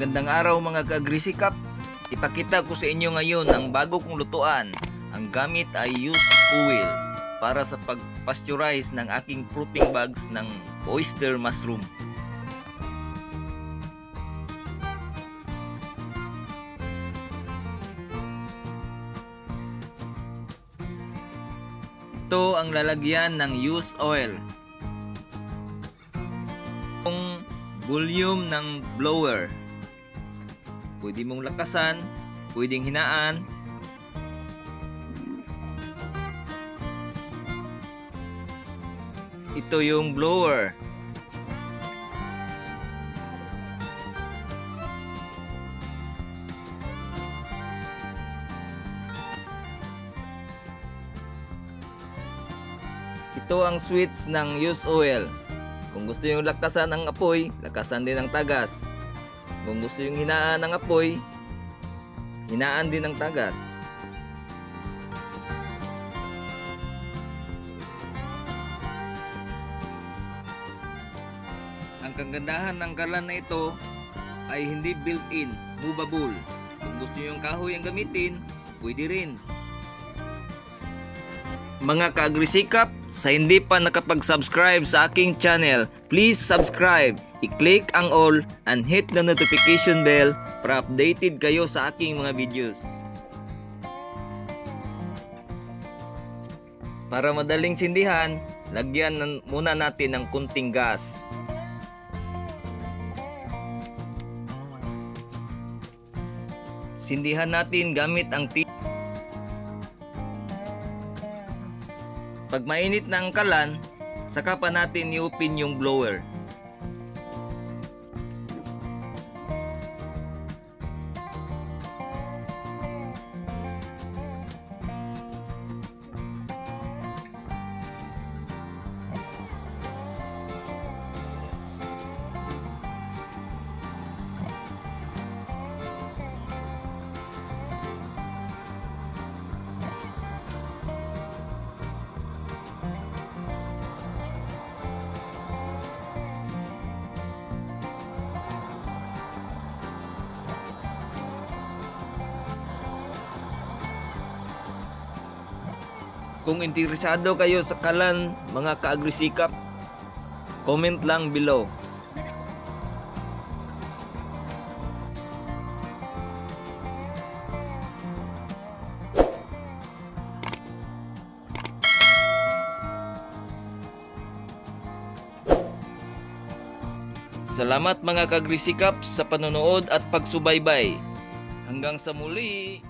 Magandang araw mga ka-Agrisikap. Ipakita ko sa inyo ngayon ang bago kong lutuan. Ang gamit ay used oil para sa pag-pasteurize ng aking fruiting bags ng oyster mushroom. Ito ang lalagyan ng used oil. Yung volume ng blower. Pwede mong lakasan, pwedeng hinaan. Ito yung blower. Ito ang switch ng use oil. Kung gusto yung lakasan ang apoy, lakasan din ang tagas. Kung gusto yung hinaan ng apoy, hinaan din ang tagas. Ang kagandahan ng kalan na ito ay hindi built-in, movable. Kung gusto yung kahoy ang gamitin, pwede rin. Mga kaagrisikap, sa hindi pa nakapag-subscribe sa aking channel, please subscribe, i-click ang all, and hit the notification bell para updated kayo sa aking mga videos. Para madaling sindihan, lagyan muna natin ng kunting gas. Sindihan natin gamit ang ti Pag mainit na ang kalan, saka pa natin i-open yung blower. Kung interesado kayo sa kalan, mga kaagrisikap, comment lang below. Salamat mga kagrisikap sa panonood at pagsubaybay. Hanggang sa muli!